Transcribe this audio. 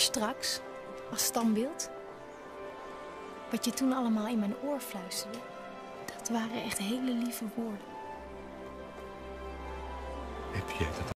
straks, als standbeeld. Wat je toen allemaal in mijn oor fluisterde, dat waren echt hele lieve woorden. Heb jij dat